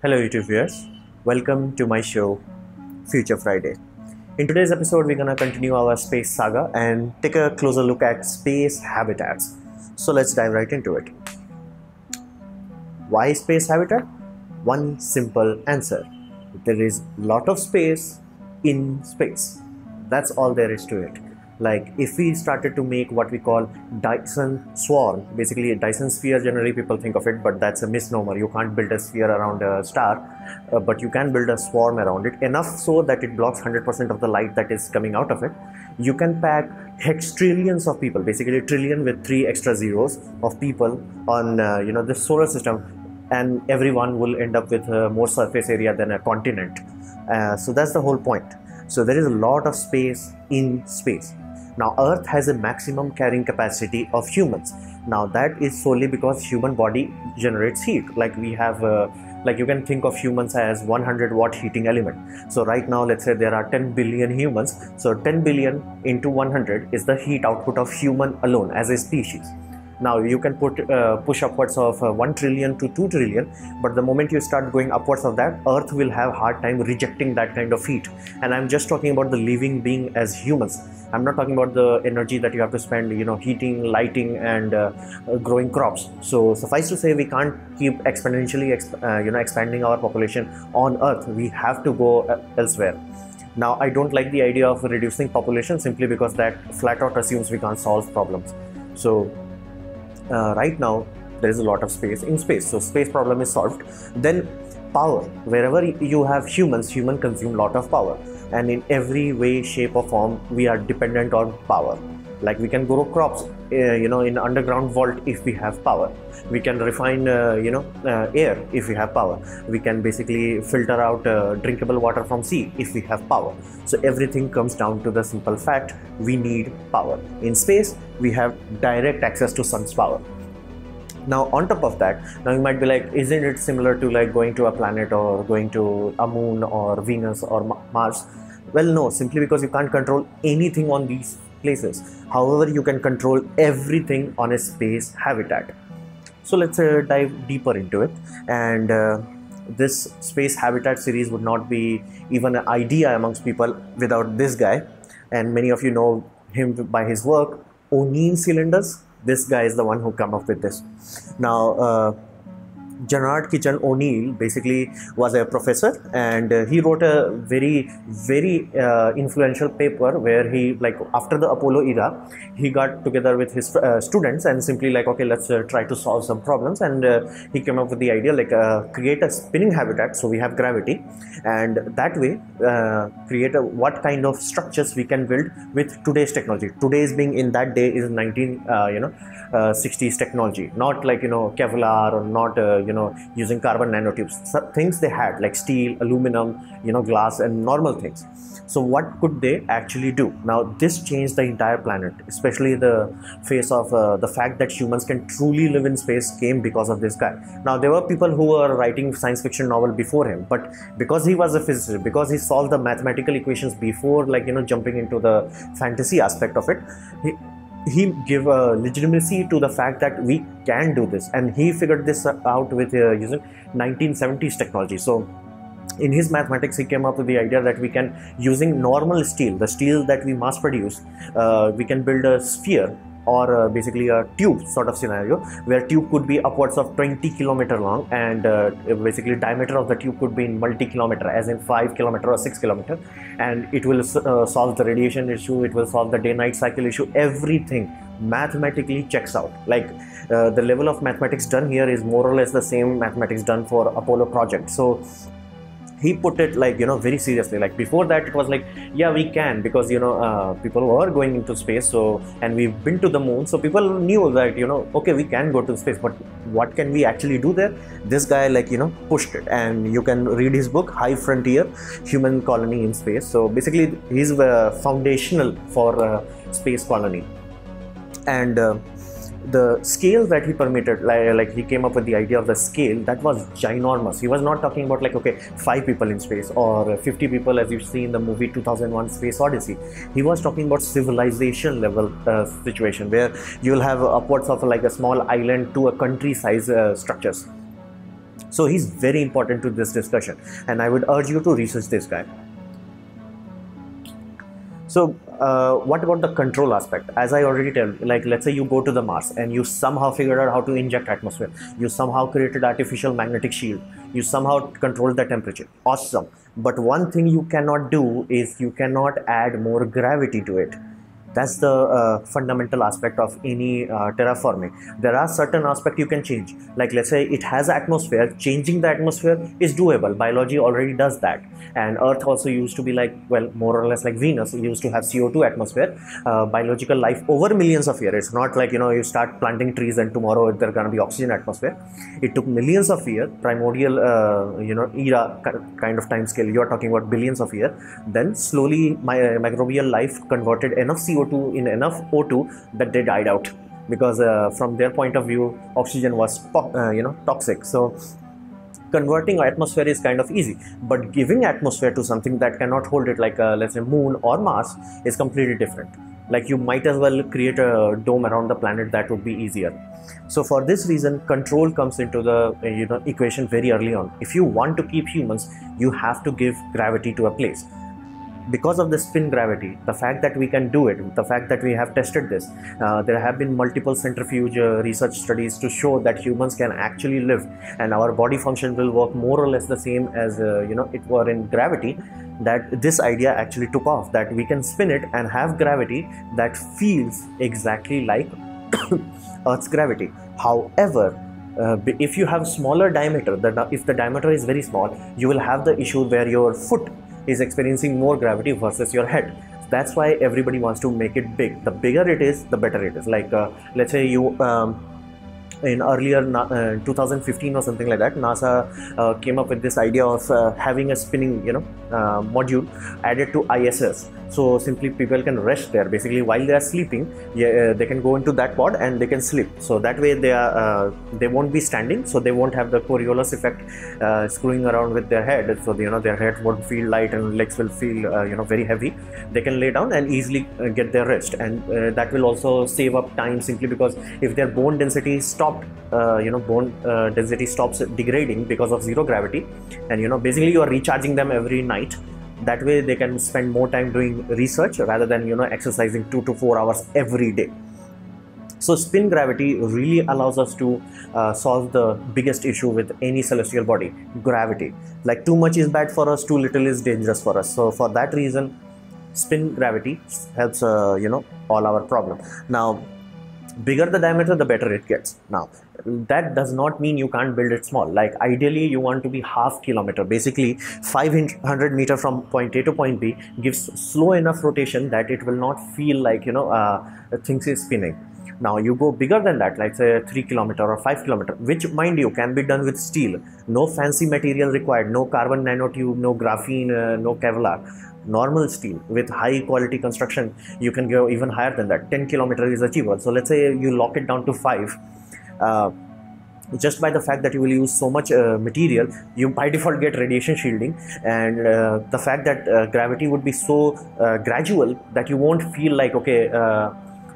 Hello, YouTube viewers. Welcome to my show, Future Friday. In today's episode, we're gonna continue our space saga and take a closer look at space habitats. So let's dive right into it. Why space habitat? One simple answer. There is a lot of space in space. That's all there is to it like if we started to make what we call dyson swarm basically a dyson sphere generally people think of it but that's a misnomer. You can't build a sphere around a star uh, but you can build a swarm around it enough so that it blocks 100% of the light that is coming out of it. You can pack hextrillions of people basically a trillion with three extra zeros of people on uh, you know the solar system and everyone will end up with uh, more surface area than a continent. Uh, so that's the whole point. So there is a lot of space in space now earth has a maximum carrying capacity of humans. Now that is solely because human body generates heat. Like we have uh, like you can think of humans as 100 watt heating element. So right now let's say there are 10 billion humans. So 10 billion into 100 is the heat output of human alone as a species now you can put uh, push upwards of uh, 1 trillion to 2 trillion but the moment you start going upwards of that earth will have hard time rejecting that kind of heat. And i'm just talking about the living being as humans. I'm not talking about the energy that you have to spend you know heating lighting and uh, uh growing crops. So suffice to say we can't keep exponentially exp uh, you know expanding our population on earth. We have to go uh, elsewhere. Now i don't like the idea of reducing population simply because that flat out assumes we can't solve problems. So uh, right now there is a lot of space in space. So space problem is solved. Then power. Wherever you have humans human consume lot of power. And in every way shape or form we are dependent on power. Like we can grow crops uh, you know in underground vault if we have power we can refine uh, you know uh, air if we have power. We can basically filter out uh, drinkable water from sea if we have power. So everything comes down to the simple fact we need power. In space we have direct access to sun's power. Now on top of that now you might be like isn't it similar to like going to a planet or going to a moon or venus or mars? Well no simply because you can't control anything on these places. However you can control everything on a space habitat so let's uh, dive deeper into it. And uh, this space habitat series would not be even an idea amongst people without this guy. And many of you know him by his work O'Neill cylinders. This guy is the one who come up with this. Now uh, Gerard Kitchen O'Neill basically was a professor and uh, he wrote a very very uh, influential paper where he like after the Apollo era he got together with his uh, students and simply like okay let's uh, try to solve some problems. And uh, he came up with the idea like uh, create a spinning habitat. So we have gravity and that way create a, what kind of structures we can build with today's technology. Today's being in that day is 19 you know 60s technology. Not like you know Kevlar or not you know using carbon nanotubes. Things they had like steel aluminum you know glass and normal things. So what could they actually do? Now this changed the entire planet especially the face of uh, the fact that humans can truly live in space came because of this guy. Now there were people who were writing science fiction novel before him but because he was a physicist because he solved the mathematical equations before like you know jumping into the fantasy aspect of it he, he gave a legitimacy to the fact that we can do this. And he figured this out with uh, using 1970s technology. So in his mathematics he came up with the idea that we can using normal steel the steel that we mass produce uh, we can build a sphere or uh, basically a tube sort of scenario where tube could be upwards of 20 kilometer long and uh, basically diameter of the tube could be in multi kilometer as in 5 kilometer or 6 kilometer and it will uh, solve the radiation issue it will solve the day night cycle issue everything mathematically checks out. Like uh, the level of mathematics done here is more or less the same mathematics done for apollo project. So he put it like you know very seriously. Like before that it was like yeah we can because you know uh, people were going into space so and we've been to the moon so people knew that you know okay we can go to space but what can we actually do there? This guy like you know pushed it and you can read his book high frontier human colony in space. So basically he's uh, foundational for uh, space colony. And uh, the scale that he permitted like, like he came up with the idea of the scale that was ginormous. He was not talking about like okay five people in space or 50 people as you see in the movie 2001 space odyssey. He was talking about civilization level uh, situation where you'll have upwards of like a small island to a country size uh, structures. So he's very important to this discussion and i would urge you to research this guy. So uh, what about the control aspect? As i already tell like let's say you go to the mars and you somehow figured out how to inject atmosphere. You somehow created artificial magnetic shield. You somehow control the temperature. Awesome. But one thing you cannot do is you cannot add more gravity to it that's the uh, fundamental aspect of any uh, terraforming. There are certain aspects you can change. Like let's say it has atmosphere changing the atmosphere is doable. Biology already does that. And earth also used to be like well more or less like venus. It used to have co2 atmosphere. Uh, biological life over millions of years. It's not like you know you start planting trees and tomorrow there's going to be oxygen atmosphere. It took millions of years primordial uh, you know era kind of time scale. You're talking about billions of years. Then slowly my uh, microbial life converted enough co2 CO2 in enough O2 that they died out because uh, from their point of view oxygen was uh, you know toxic. So converting atmosphere is kind of easy but giving atmosphere to something that cannot hold it like uh, let's say moon or mars is completely different. Like you might as well create a dome around the planet that would be easier. So for this reason control comes into the uh, you know equation very early on. If you want to keep humans you have to give gravity to a place because of the spin gravity, the fact that we can do it, the fact that we have tested this, uh, there have been multiple centrifuge uh, research studies to show that humans can actually live and our body function will work more or less the same as uh, you know it were in gravity. That this idea actually took off that we can spin it and have gravity that feels exactly like Earth's gravity. However, uh, if you have smaller diameter, the, if the diameter is very small, you will have the issue where your foot is experiencing more gravity versus your head. That's why everybody wants to make it big. The bigger it is the better it is. Like uh, let's say you um, in earlier uh, 2015 or something like that nasa uh, came up with this idea of uh, having a spinning you know uh, module added to iss so simply people can rest there. Basically while they are sleeping yeah, uh, they can go into that pod and they can sleep. So that way they are uh, they won't be standing so they won't have the coriolis effect screwing around with their head. So you know their head won't feel light and legs will feel you know very heavy. They can lay down and easily get their rest. And that will also save up time simply because if their bone density stops stopped uh, you know bone uh, density stops degrading because of zero gravity. And you know basically you are recharging them every night. That way they can spend more time doing research rather than you know exercising 2 to 4 hours every day. So spin gravity really allows us to uh, solve the biggest issue with any celestial body gravity. Like too much is bad for us too little is dangerous for us. So for that reason spin gravity helps uh, you know all our problem. Now bigger the diameter the better it gets. Now that does not mean you can't build it small. Like ideally you want to be half kilometer. Basically 500 meter from point a to point b gives slow enough rotation that it will not feel like you know uh, things is spinning. Now you go bigger than that like say 3 kilometer or 5 kilometer which mind you can be done with steel. No fancy material required no carbon nanotube no graphene uh, no kevlar normal steel with high quality construction you can go even higher than that. 10 kilometer is achievable. So let's say you lock it down to 5 uh, just by the fact that you will use so much uh, material you by default get radiation shielding. And uh, the fact that uh, gravity would be so uh, gradual that you won't feel like okay uh,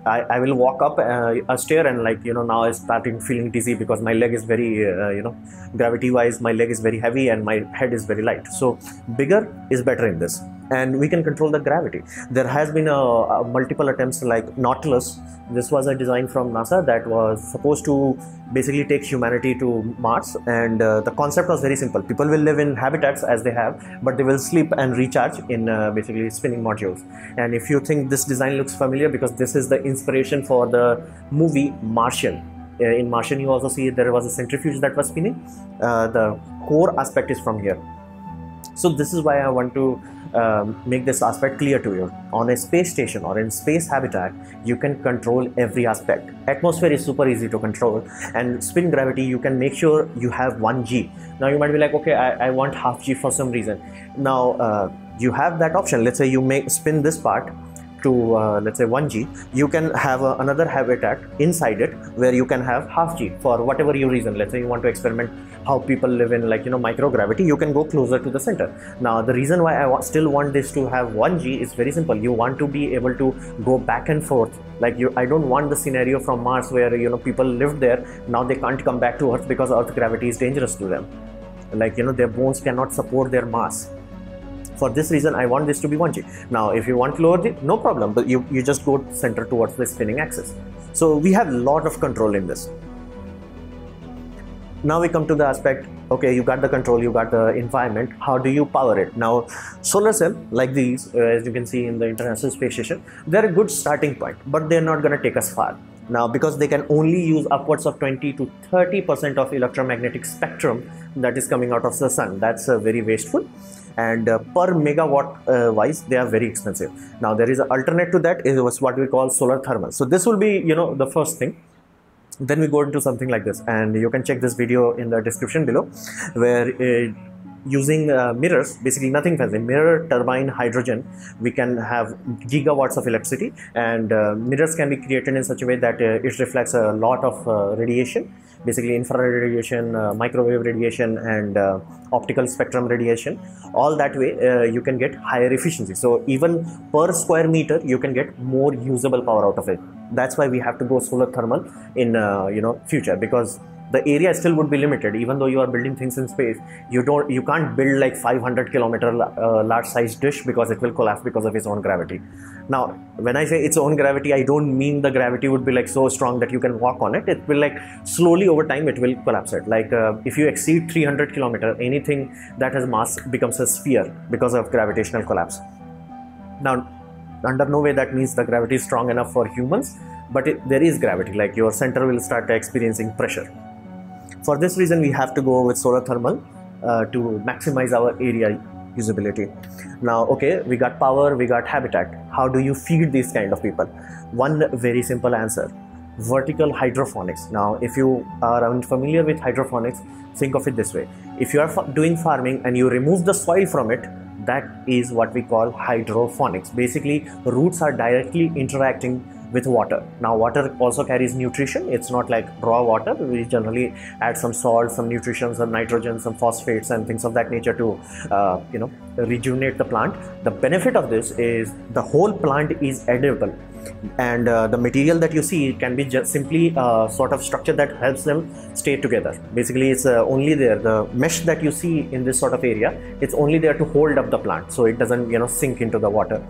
I, I will walk up uh, a stair and like you know now I starting feeling dizzy because my leg is very you know gravity wise my leg is very heavy and my head is very light. So bigger is better in this and we can control the gravity. There has been a, a multiple attempts like Nautilus. This was a design from NASA that was supposed to basically take humanity to Mars and uh, the concept was very simple. People will live in habitats as they have but they will sleep and recharge in uh, basically spinning modules. And if you think this design looks familiar because this is the inspiration for the movie Martian. Uh, in Martian you also see there was a centrifuge that was spinning. Uh, the core aspect is from here. So this is why I want to um, make this aspect clear to you. On a space station or in space habitat, you can control every aspect. Atmosphere is super easy to control, and spin gravity, you can make sure you have 1 g. Now you might be like, okay, I, I want half g for some reason. Now uh, you have that option. Let's say you make spin this part to uh, let's say 1g you can have another habitat inside it where you can have half g for whatever your reason let's say you want to experiment how people live in like you know microgravity you can go closer to the center. Now the reason why i still want this to have 1g is very simple. You want to be able to go back and forth. Like you i don't want the scenario from mars where you know people lived there. Now they can't come back to earth because earth gravity is dangerous to them. Like you know their bones cannot support their mass. For this reason i want this to be 1g now if you want lower the no problem but you you just go center towards the spinning axis. So we have a lot of control in this now we come to the aspect okay you got the control you got the environment. How do you power it? Now solar cell like these uh, as you can see in the international space station they're a good starting point but they're not going to take us far. Now because they can only use upwards of 20 to 30 percent of electromagnetic spectrum that is coming out of the sun. That's uh, very wasteful. And uh, per megawatt uh, wise they are very expensive. Now there is an alternate to that is what we call solar thermal. So this will be you know the first thing then we go into something like this. And you can check this video in the description below where uh, using uh, mirrors basically nothing fancy mirror turbine hydrogen we can have gigawatts of electricity and uh, mirrors can be created in such a way that uh, it reflects a lot of uh, radiation basically infrared radiation uh, microwave radiation and uh, optical spectrum radiation. All that way you can get higher efficiency. So even per square meter you can get more usable power out of it. That's why we have to go solar thermal in you know future because the area still would be limited. Even though you are building things in space you don't you can't build like 500 kilometer uh, large size dish because it will collapse because of its own gravity. Now when i say its own gravity i don't mean the gravity would be like so strong that you can walk on it. It will like slowly over time it will collapse it. Like uh, if you exceed 300 kilometer anything that has mass becomes a sphere because of gravitational collapse. Now under no way that means the gravity is strong enough for humans but it, there is gravity. Like your center will start experiencing pressure for this reason we have to go with solar thermal uh, to maximize our area usability. Now okay we got power we got habitat. How do you feed these kind of people? One very simple answer vertical hydroponics. Now if you are unfamiliar with hydroponics think of it this way. If you are doing farming and you remove the soil from it that is what we call hydroponics. Basically roots are directly interacting with water. Now water also carries nutrition. It's not like raw water. We generally add some salt some nutrition some nitrogen some phosphates and things of that nature to uh, you know rejuvenate the plant. The benefit of this is the whole plant is edible. And uh, the material that you see can be just simply a sort of structure that helps them stay together. Basically it's uh, only there. The mesh that you see in this sort of area it's only there to hold up the plant. So it doesn't you know sink into the water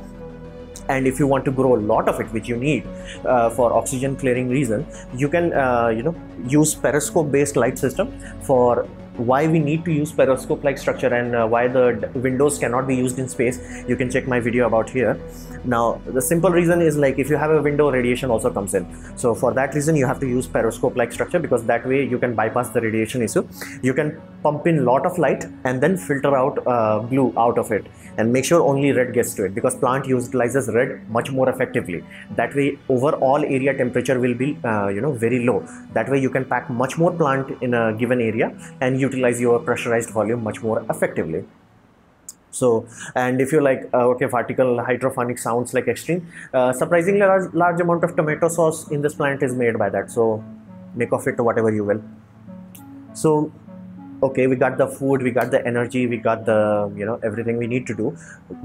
and if you want to grow a lot of it which you need uh, for oxygen clearing reason you can uh, you know use periscope based light system for why we need to use periscope like structure and uh, why the windows cannot be used in space you can check my video about here. Now the simple reason is like if you have a window radiation also comes in. So for that reason you have to use periscope like structure because that way you can bypass the radiation issue. You can pump in lot of light and then filter out uh, blue out of it and make sure only red gets to it because plant utilizes red much more effectively. That way overall area temperature will be uh, you know very low. That way you can pack much more plant in a given area and utilize your pressurized volume much more effectively. So and if you're like uh, okay vertical hydroponic sounds like extreme uh, surprisingly large, large amount of tomato sauce in this plant is made by that. So make of it to whatever you will. So okay we got the food we got the energy we got the you know everything we need to do.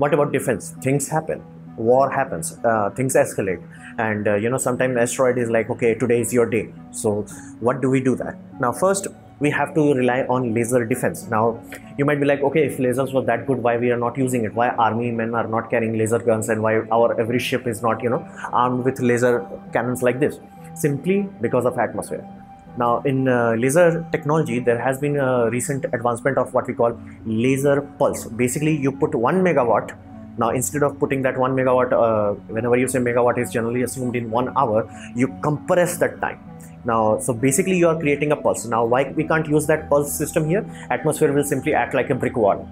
What about defense? Things happen. War happens. Uh, things escalate. And uh, you know sometimes asteroid is like okay today is your day. So what do we do that? Now first we have to rely on laser defense now you might be like okay if lasers were that good why we are not using it why army men are not carrying laser guns and why our every ship is not you know armed with laser cannons like this simply because of atmosphere now, in uh, laser technology, there has been a recent advancement of what we call laser pulse. Basically, you put one megawatt. Now, instead of putting that one megawatt, uh, whenever you say megawatt is generally assumed in one hour, you compress that time. Now, so basically, you are creating a pulse. Now, why we can't use that pulse system here? Atmosphere will simply act like a brick wall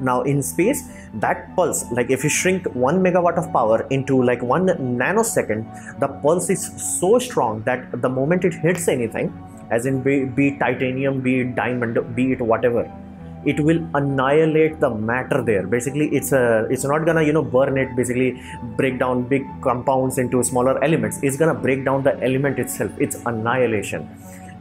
now in space that pulse like if you shrink 1 megawatt of power into like 1 nanosecond the pulse is so strong that the moment it hits anything as in be, be it titanium be it diamond be it whatever it will annihilate the matter there. Basically it's a it's not gonna you know burn it basically break down big compounds into smaller elements. It's gonna break down the element itself. It's annihilation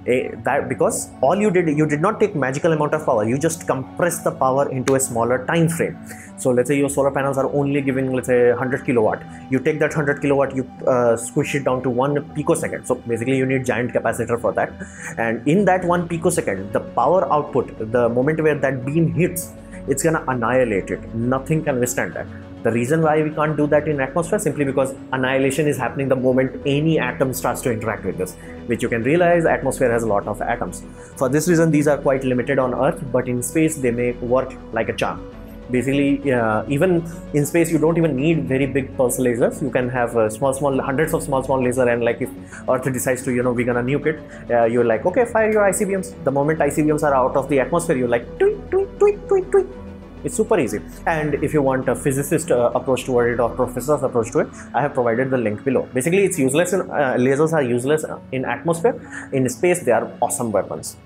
that because all you did you did not take magical amount of power. You just compress the power into a smaller time frame. So let's say your solar panels are only giving let's say 100 kilowatt. You take that 100 kilowatt you uh, squish it down to one picosecond. So basically you need giant capacitor for that. And in that one picosecond the power output the moment where that beam hits it's gonna annihilate it. Nothing can withstand that the reason why we can't do that in atmosphere simply because annihilation is happening the moment any atom starts to interact with this, which you can realize atmosphere has a lot of atoms. For this reason, these are quite limited on Earth, but in space they may work like a charm. Basically, uh, even in space, you don't even need very big pulse lasers. You can have uh, small, small, hundreds of small, small laser, and like if Earth decides to, you know, we're gonna nuke it, uh, you're like, okay, fire your ICBMs. The moment ICBMs are out of the atmosphere, you're like, tweet, tweet, tweet, tweet, tweet it's super easy. And if you want a physicist uh, approach toward it or professor's approach to it, I have provided the link below. Basically, it's useless. In, uh, lasers are useless in atmosphere. In space, they are awesome weapons,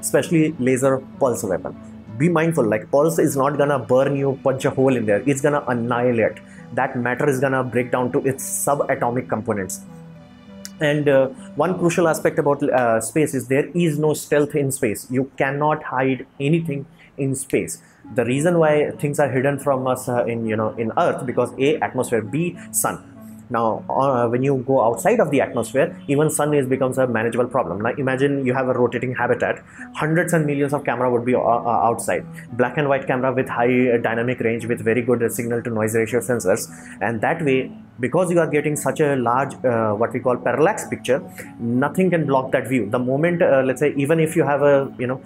especially laser pulse weapon. Be mindful, like pulse is not gonna burn you, punch a hole in there. It's gonna annihilate. That matter is gonna break down to its subatomic components. And uh, one crucial aspect about uh, space is there is no stealth in space. You cannot hide anything in space the reason why things are hidden from us uh, in you know in earth because a atmosphere b sun. Now uh, when you go outside of the atmosphere even sun is becomes a manageable problem. Now imagine you have a rotating habitat. Hundreds and millions of camera would be uh, uh outside. Black and white camera with high dynamic range with very good signal to noise ratio sensors. And that way because you are getting such a large uh, what we call parallax picture nothing can block that view. The moment uh, let's say even if you have a you know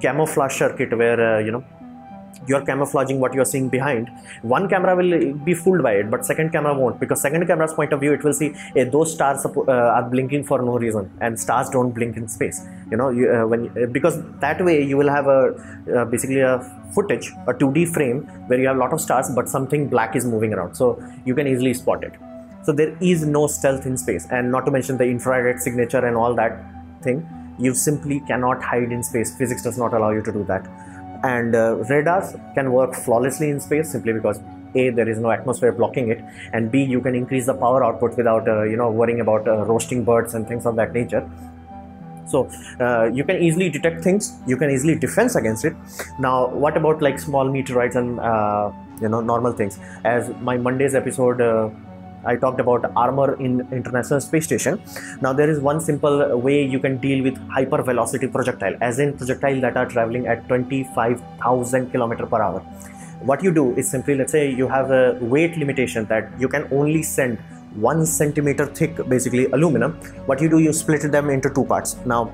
camouflage circuit where you know you're camouflaging what you're seeing behind one camera will be fooled by it but second camera won't because second camera's point of view it will see hey, those stars uh, are blinking for no reason and stars don't blink in space. You know you, uh, when uh, because that way you will have a uh, basically a footage a 2d frame where you have a lot of stars but something black is moving around. So you can easily spot it. So there is no stealth in space and not to mention the infrared signature and all that thing you simply cannot hide in space. Physics does not allow you to do that and uh, radars can work flawlessly in space simply because a there is no atmosphere blocking it and b you can increase the power output without uh, you know worrying about uh, roasting birds and things of that nature. So uh, you can easily detect things you can easily defense against it. Now what about like small meteorites and uh, you know normal things? As my monday's episode uh, I talked about armor in International Space Station. Now there is one simple way you can deal with hypervelocity projectile, as in projectile that are traveling at 25,000 km per hour. What you do is simply, let's say you have a weight limitation that you can only send one centimeter thick, basically aluminum. What you do, you split them into two parts. Now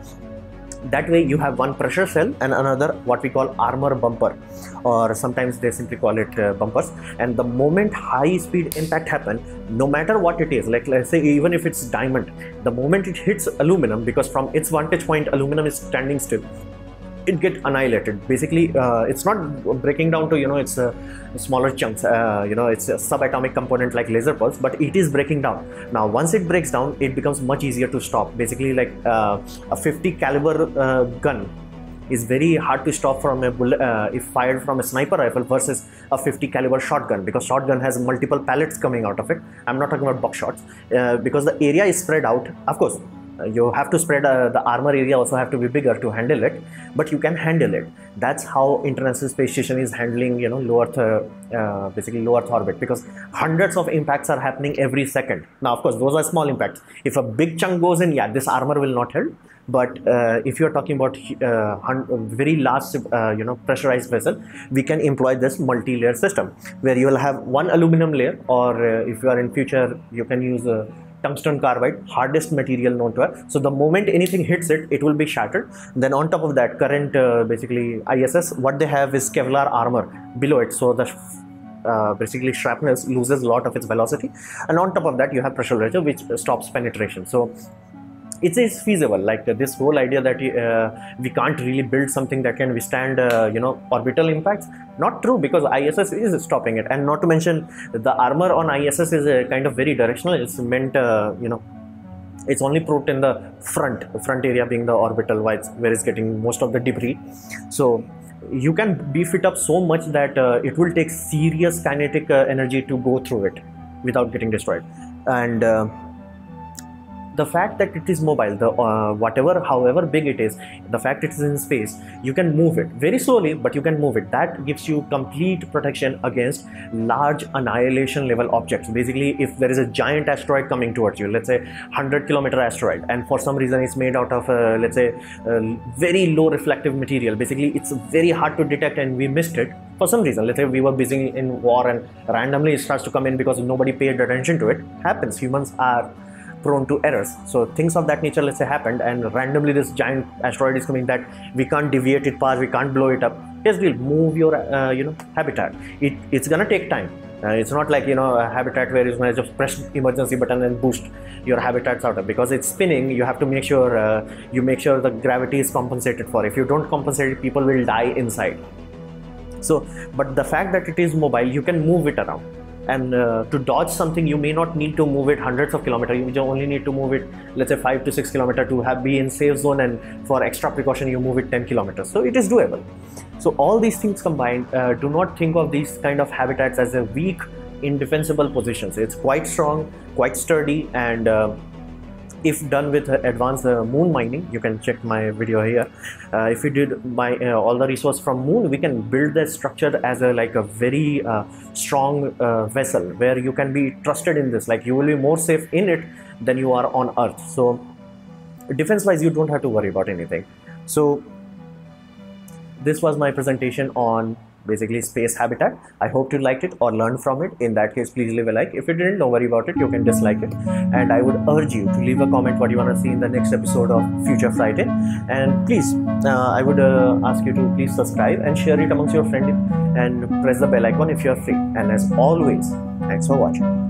that way you have one pressure cell and another what we call armor bumper or sometimes they simply call it uh, bumpers. And the moment high speed impact happen no matter what it is like let's say even if it's diamond the moment it hits aluminum because from its vantage point aluminum is standing still it get annihilated. Basically uh, it's not breaking down to you know it's a smaller chunks uh, you know it's a subatomic component like laser pulse but it is breaking down. Now once it breaks down it becomes much easier to stop. Basically like uh, a 50 caliber uh, gun is very hard to stop from a bullet uh, if fired from a sniper rifle versus a 50 caliber shotgun because shotgun has multiple pellets coming out of it. I'm not talking about buckshots uh, because the area is spread out. Of course you have to spread uh, the armor area also have to be bigger to handle it but you can handle it. That's how international space station is handling you know low earth uh, uh, basically low earth orbit because hundreds of impacts are happening every second. Now of course those are small impacts. If a big chunk goes in yeah this armor will not help but uh, if you are talking about uh, very large uh, you know pressurized vessel we can employ this multi-layer system where you will have one aluminum layer or if you are in future you can use a tungsten carbide hardest material known to us. So the moment anything hits it it will be shattered. Then on top of that current uh, basically iss what they have is kevlar armor below it. So the uh, basically shrapnel loses a lot of its velocity. And on top of that you have pressure pressure which stops penetration. So it is feasible like uh, this whole idea that uh, we can't really build something that can withstand uh, you know orbital impacts. Not true because iss is stopping it. And not to mention the armor on iss is uh, kind of very directional. It's meant uh, you know it's only put in the front front area being the orbital where it's, where it's getting most of the debris. So you can beef it up so much that uh, it will take serious kinetic energy to go through it without getting destroyed. And the fact that it is mobile the uh, whatever however big it is the fact it is in space you can move it very slowly but you can move it. That gives you complete protection against large annihilation level objects. Basically if there is a giant asteroid coming towards you let's say 100 kilometer asteroid and for some reason it's made out of uh, let's say uh, very low reflective material basically it's very hard to detect and we missed it for some reason. Let's say we were busy in war and randomly it starts to come in because nobody paid attention to it. Happens. Humans are prone to errors. So things of that nature let's say happened and randomly this giant asteroid is coming that we can't deviate it past we can't blow it up. Yes we'll move your uh, you know habitat. It, it's gonna take time. Uh, it's not like you know a habitat where you're just press emergency button and boost your habitats out. Of because it's spinning you have to make sure uh, you make sure the gravity is compensated for. If you don't compensate it people will die inside. So but the fact that it is mobile you can move it around and uh, to dodge something you may not need to move it hundreds of kilometers. You only need to move it let's say 5 to 6 kilometer to have be in safe zone. And for extra precaution you move it 10 kilometers. So it is doable. So all these things combined uh, do not think of these kind of habitats as a weak indefensible positions. It's quite strong quite sturdy and uh, if done with advanced uh, moon mining you can check my video here. Uh, if we did my uh, all the resource from moon we can build the structure as a like a very uh, strong uh, vessel where you can be trusted in this. Like you will be more safe in it than you are on earth. So defense wise you don't have to worry about anything. So this was my presentation on basically space habitat. I hope you liked it or learned from it. In that case please leave a like. If you didn't don't worry about it. You can dislike it. And i would urge you to leave a comment what you want to see in the next episode of future friday. And please uh, i would uh, ask you to please subscribe and share it amongst your friends and press the bell icon if you are free. And as always thanks for watching